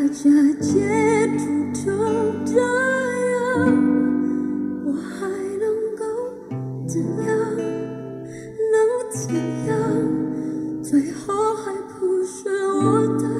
大家接住就这样我还能够怎样？能怎样？最后还不是我的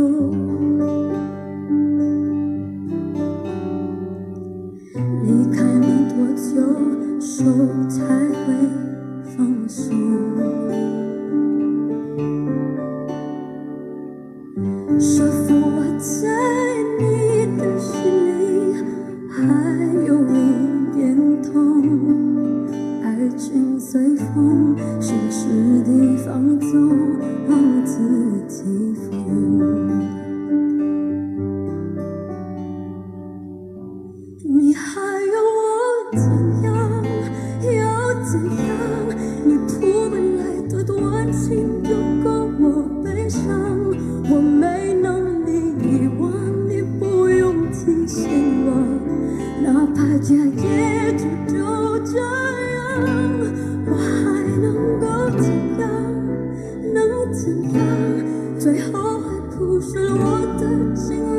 blue. 心随风舒适地放纵让自己疯。你还要我怎样？要怎样？你突然来的短信就够我悲伤我没能力遗忘你不用提醒我哪怕结局最后还不是我的情。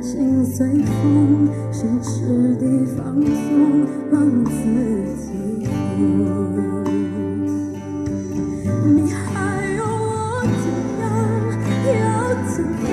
心随风，奢侈地放松，放自己。你还要我怎样？要怎样？